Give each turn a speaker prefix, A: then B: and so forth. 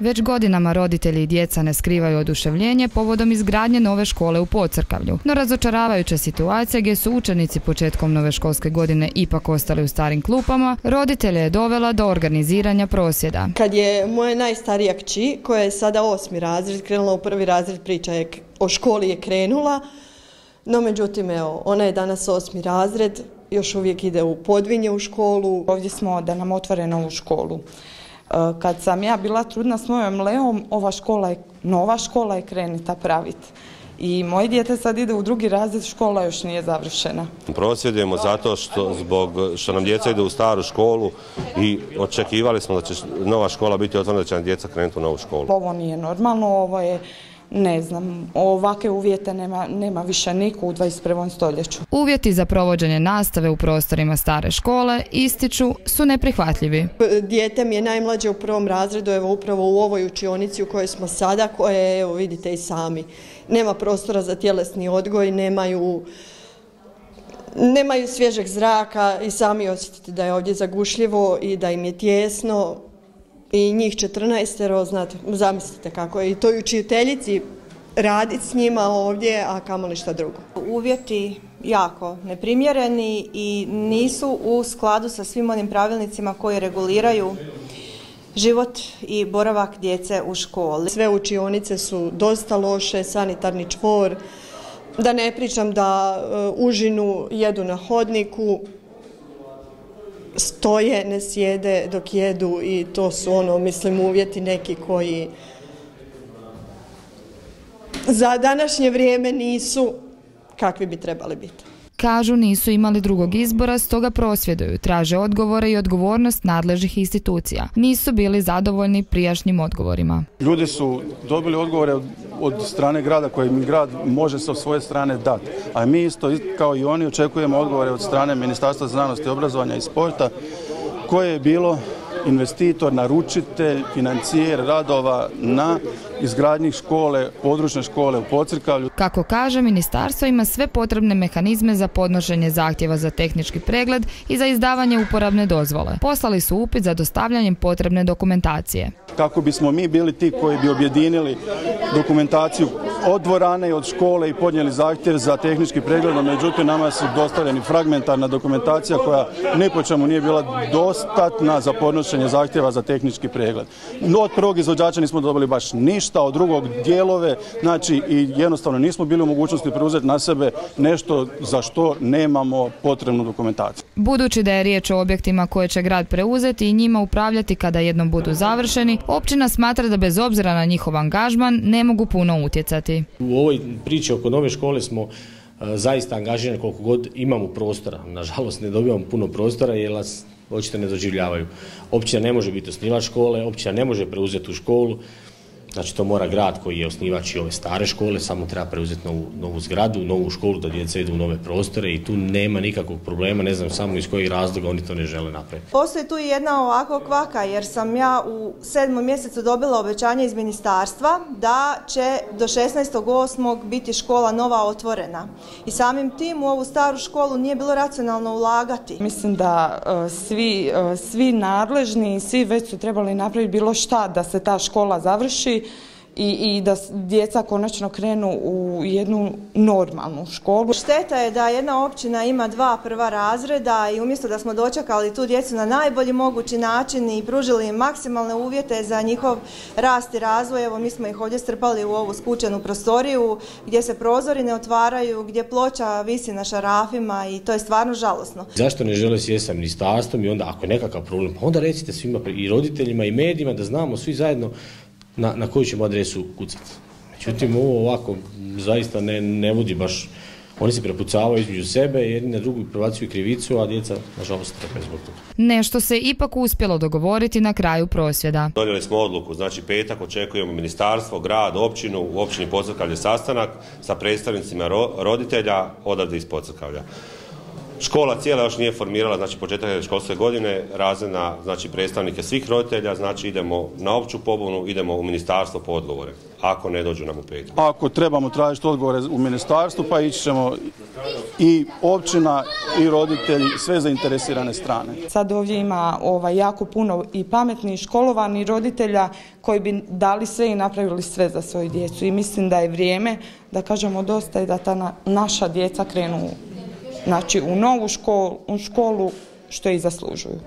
A: Već godinama roditelji i djeca ne skrivaju oduševljenje povodom izgradnje nove škole u Pocrkavlju, no razočaravajuća situacija gdje su učenici početkom nove školske godine ipak ostali u starim klupama, roditelje je dovela do organiziranja prosvjeda.
B: Kad je moja najstarija kći, koja je sada osmi razred, krenula u prvi razred, priča je o školi je krenula, no međutim, evo, ona je danas osmi razred, još uvijek ide u podvinje u školu.
C: Ovdje smo da nam otvore novu školu. E, kad sam ja bila trudna s mojom Leom, ova škola je, nova škola je krenita praviti. I moje dijete sad ide u drugi razred, škola još nije završena.
D: Prosvjedujemo zato što, zbog, što nam djeca ide u staru školu i očekivali smo da će nova škola biti otvorena, da će nam djeca krenuti u novu školu.
C: Ovo nije normalno, ovo je ne znam, ovakve uvjete nema, nema više niko u 21. stoljeću.
A: Uvjeti za provođenje nastave u prostorima stare škole ističu su neprihvatljivi.
B: Dijete mi je najmlađe u prvom razredu, evo upravo u ovoj učionici u kojoj smo sada, koje evo vidite i sami. Nema prostora za tjelesni odgoj, nemaju nemaju svježeg zraka i sami osjetite da je ovdje zagušljivo i da im je tjesno i njih 14, znate, zamislite kako je i toj učiteljici raditi s njima ovdje, a kamoli šta drugo.
E: Uvjeti jako neprimjereni i nisu u skladu sa svim onim pravilnicima koji reguliraju život i boravak djece u školi.
B: Sve učionice su dosta loše, sanitarni čvor, da ne pričam da e, užinu jedu na hodniku, stoje, ne sjede dok jedu i to su ono, mislim, uvjeti neki koji za današnje vrijeme nisu kakvi bi trebali biti.
A: Kažu nisu imali drugog izbora, stoga prosvjeduju, traže odgovore i odgovornost nadležnih institucija. Nisu bili zadovoljni prijašnjim odgovorima.
F: Ljudi su dobili odgovore od strane grada koje mi grad može sa svoje strane dati. A mi isto kao i oni očekujemo odgovore od strane Ministarstva znanosti, obrazovanja i sporta koje je bilo investitor, naručitelj, financijer radova na izgradnji škole, područne škole u Pocrkavlju.
A: Kako kaže, ministarstvo ima sve potrebne mehanizme za podnošenje zahtjeva za tehnički pregled i za izdavanje uporabne dozvole. Poslali su upit za dostavljanjem potrebne dokumentacije.
F: Kako bismo mi bili ti koji bi objedinili dokumentaciju od dvorane i od škole i podnijeli zahtjev za tehnički pregled, no međutim nama su dostavljeni fragmentarna dokumentacija koja ni po čemu nije bila dostatna za podnošenje zahtjeva za tehnički pregled. No, od prvog izvođača nismo dobili baš ništa, od drugog dijelove, znači i jednostavno nismo bili u mogućnosti preuzeti na sebe nešto za što nemamo potrebnu dokumentaciju.
A: Budući da je riječ o objektima koje će grad preuzeti i njima upravljati kada jednom budu završeni, općina smatra da bez obzira na njihov angažman ne mogu puno utjecati.
G: U ovoj priči oko nove škole smo e, zaista angažirani koliko god imamo prostora. Nažalost ne dobivamo puno prostora jer nas očito ne doživljavaju. Općina ne može biti osnivač škole, općina ne može preuzeti u školu. Znači to mora grad koji je osnivač i ove stare škole, samo treba preuzeti novu, novu zgradu, novu školu da djeca idu u nove prostore i tu nema nikakvog problema, ne znam samo iz kojih razloga oni to ne žele napraviti.
E: Postoji tu i jedna ovako kvaka jer sam ja u sedmom mjesecu dobila obećanje iz ministarstva da će do 16.8. biti škola nova otvorena. I samim tim u ovu staru školu nije bilo racionalno ulagati.
C: Mislim da e, svi, e, svi nadležni, svi već su trebali napraviti bilo šta da se ta škola završi i, i da djeca konačno krenu u jednu normalnu školu.
E: Šteta je da jedna općina ima dva prva razreda i umjesto da smo dočekali tu djecu na najbolji mogući način i pružili im maksimalne uvjete za njihov rast i razvoj, evo mi smo ih ovdje strpali u ovu skučenu prostoriju gdje se prozori ne otvaraju, gdje ploča visi na šarafima i to je stvarno žalosno.
G: Zašto ne žele sjesti sa ministarstvom i onda ako je nekakav problem, pa onda recite svima i roditeljima i medijima da znamo svi zajedno na, na koju ćemo adresu kucati. Međutim, ovo ovako zaista ne, ne vodi baš oni se prepucavaju između sebe, jedni na drugu prebacuju krivicu, a djeca, nažalost, trpe zbog toga.
A: Nešto se ipak uspjelo dogovoriti na kraju prosvjeda.
D: Donijeli smo odluku, znači petak očekujemo ministarstvo, grad, općinu, u općini Pocrkavlje sastanak sa predstavnicima ro- roditelja odavde iz Pocrkavlja. Škola cijela još nije formirala, znači početak školske godine, razredna, znači predstavnike svih roditelja, znači idemo na opću pobunu, idemo u ministarstvo po odgovore, ako ne dođu nam u petak.
F: Ako trebamo tražiti odgovore u ministarstvu, pa ići ćemo i općina i roditelji, sve zainteresirane strane.
C: Sad ovdje ima ovaj, jako puno i pametnih školovanih roditelja koji bi dali sve i napravili sve za svoju djecu i mislim da je vrijeme da kažemo dosta i da ta na- naša djeca krenu znači, u novu školu, u školu što i zaslužuju.